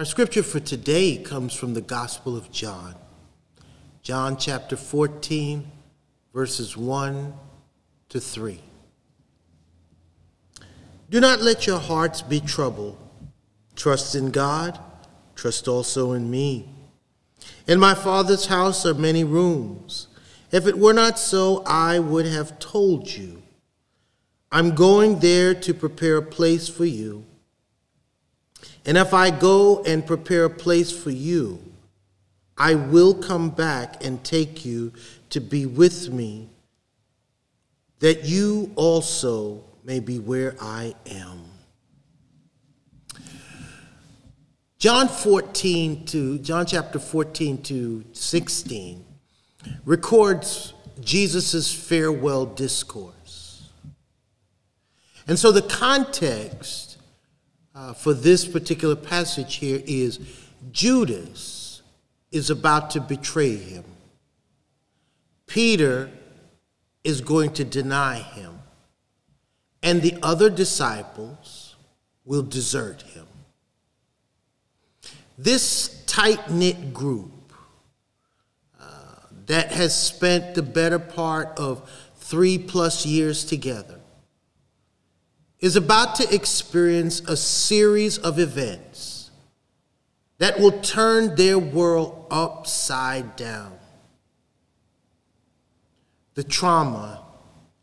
Our scripture for today comes from the Gospel of John, John chapter 14, verses 1 to 3. Do not let your hearts be troubled. Trust in God, trust also in me. In my Father's house are many rooms. If it were not so, I would have told you. I'm going there to prepare a place for you. And if I go and prepare a place for you, I will come back and take you to be with me, that you also may be where I am. John 14 to John chapter 14 to 16 records Jesus' farewell discourse. And so the context uh, for this particular passage here is Judas is about to betray him. Peter is going to deny him. And the other disciples will desert him. This tight knit group uh, that has spent the better part of three plus years together is about to experience a series of events that will turn their world upside down. The trauma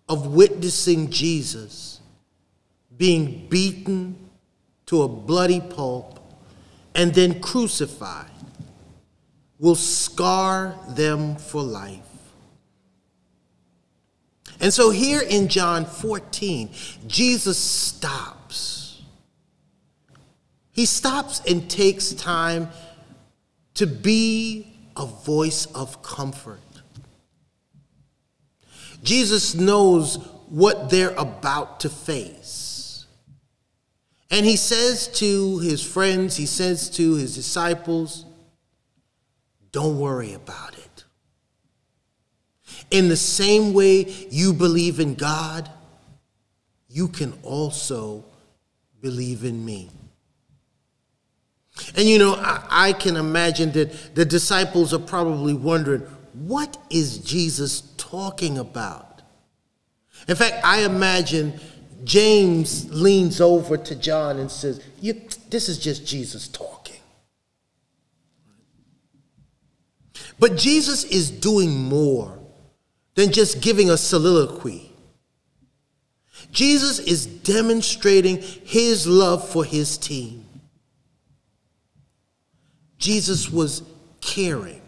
of witnessing Jesus being beaten to a bloody pulp and then crucified will scar them for life. And so here in John 14, Jesus stops. He stops and takes time to be a voice of comfort. Jesus knows what they're about to face. And he says to his friends, he says to his disciples, don't worry about it. In the same way you believe in God, you can also believe in me. And you know, I, I, can imagine that the disciples are probably wondering, what is Jesus talking about? In fact, I imagine James leans over to John and says, This is just Jesus talking. But Jesus is doing more than just giving a soliloquy. Jesus is demonstrating his love for his team. Jesus was caring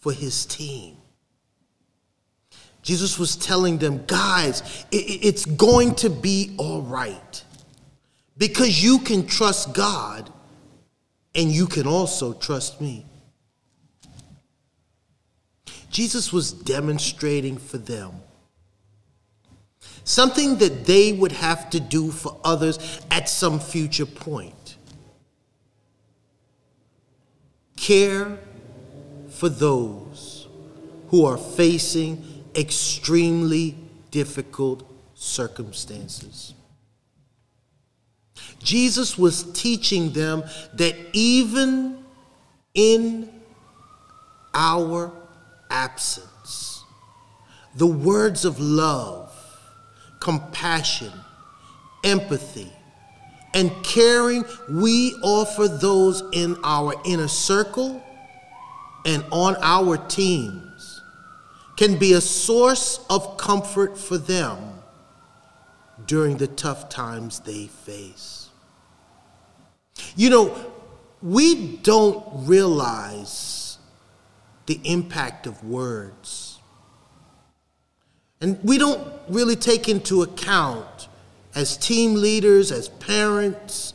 for his team. Jesus was telling them, guys, it's going to be all right because you can trust God and you can also trust me. Jesus was demonstrating for them something that they would have to do for others at some future point. Care for those who are facing extremely difficult circumstances. Jesus was teaching them that even in our absence, the words of love, compassion, empathy, and caring we offer those in our inner circle and on our teams can be a source of comfort for them during the tough times they face. You know, we don't realize the impact of words. And we don't really take into account, as team leaders, as parents,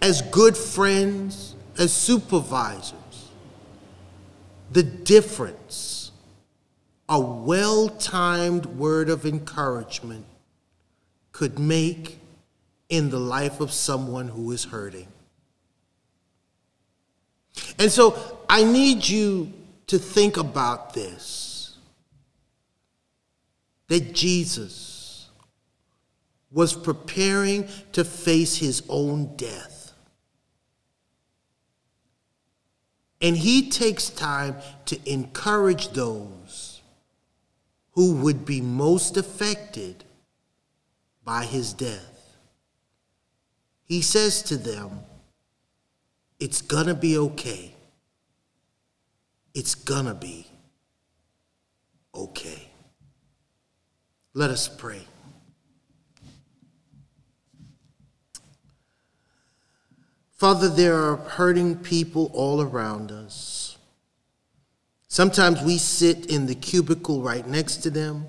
as good friends, as supervisors, the difference a well timed word of encouragement could make in the life of someone who is hurting. And so I need you to think about this that Jesus was preparing to face his own death. And he takes time to encourage those who would be most affected by his death. He says to them, It's gonna be okay. It's gonna be okay. Let us pray. Father, there are hurting people all around us. Sometimes we sit in the cubicle right next to them.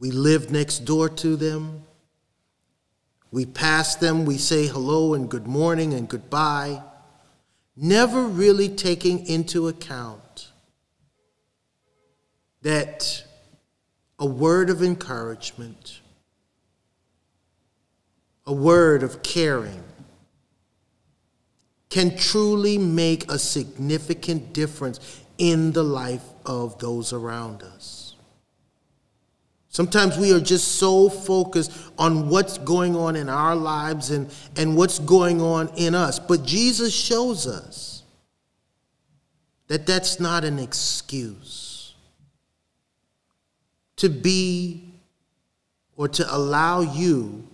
We live next door to them. We pass them, we say hello and good morning and goodbye, never really taking into account that a word of encouragement, a word of caring, can truly make a significant difference in the life of those around us. Sometimes we are just so focused on what's going on in our lives and, and what's going on in us. But Jesus shows us that that's not an excuse to be or to allow you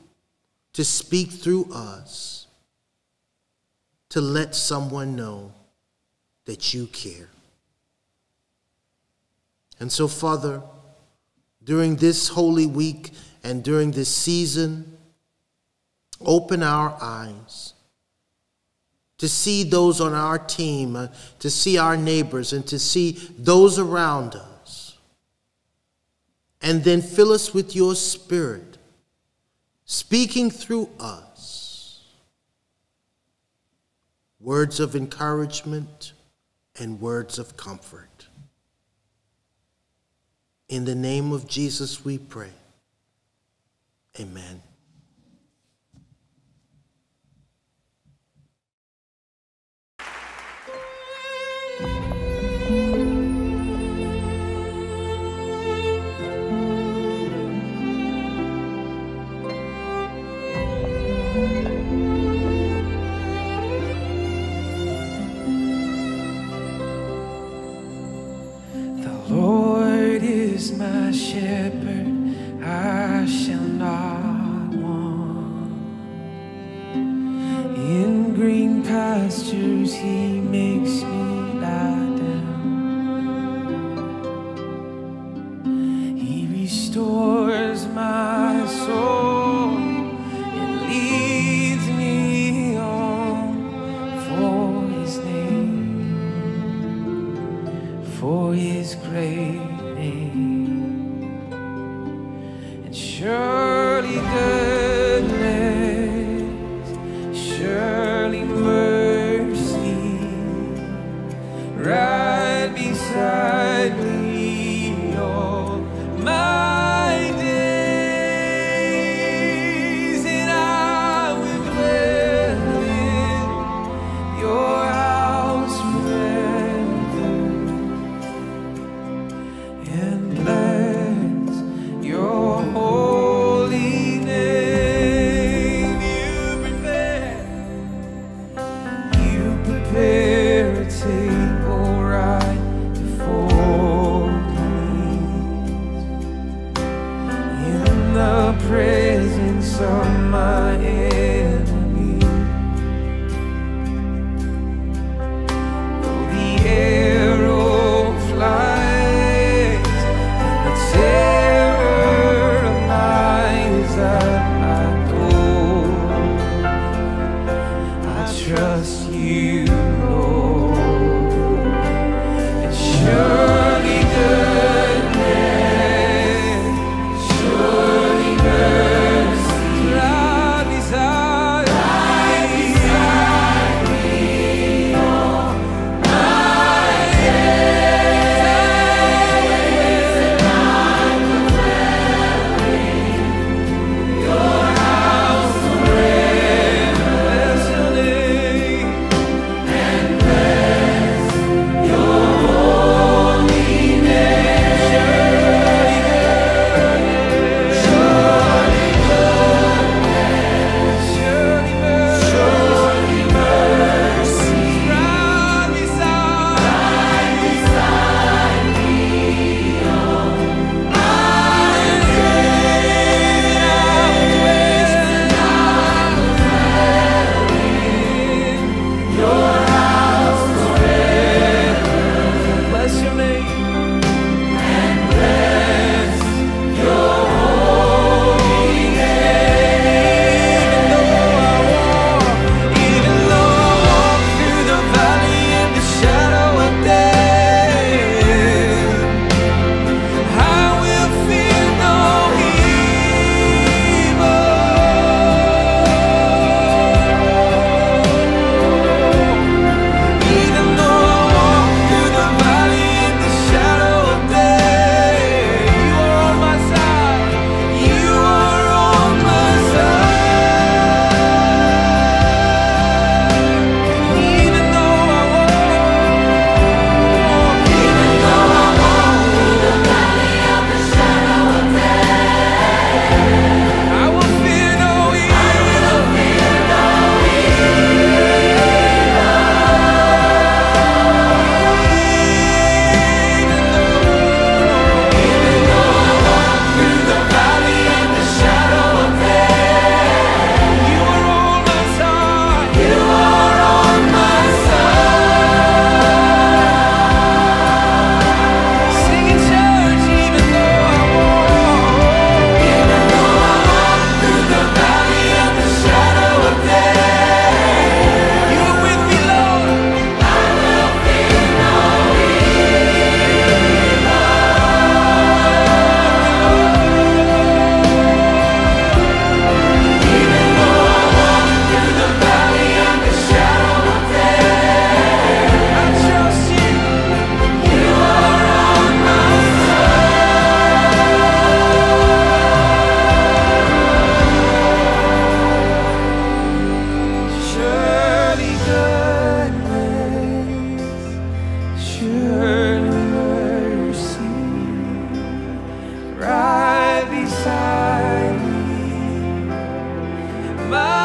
to speak through us to let someone know that you care. And so, Father, during this holy week and during this season, open our eyes to see those on our team, uh, to see our neighbors, and to see those around us. And then fill us with your spirit, speaking through us words of encouragement, and words of comfort. In the name of Jesus, we pray. Amen. pastures he makes me my head. my